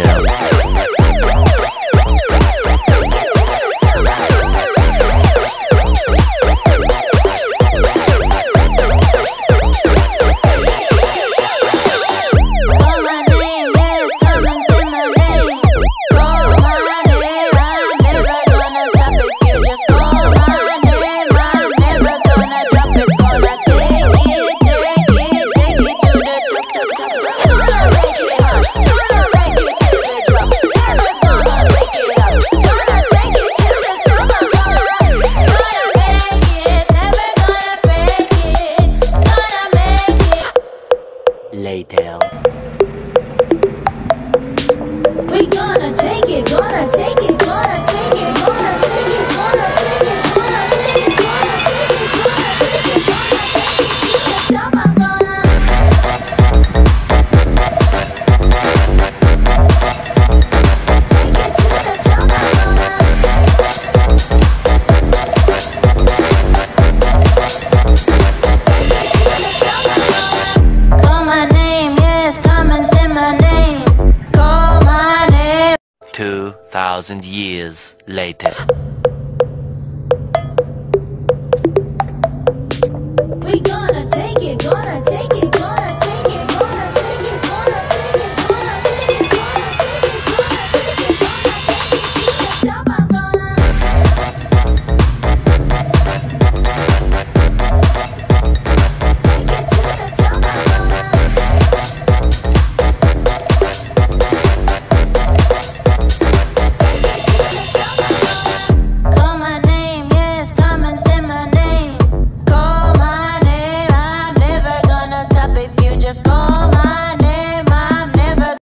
out. later. 2,000 years later.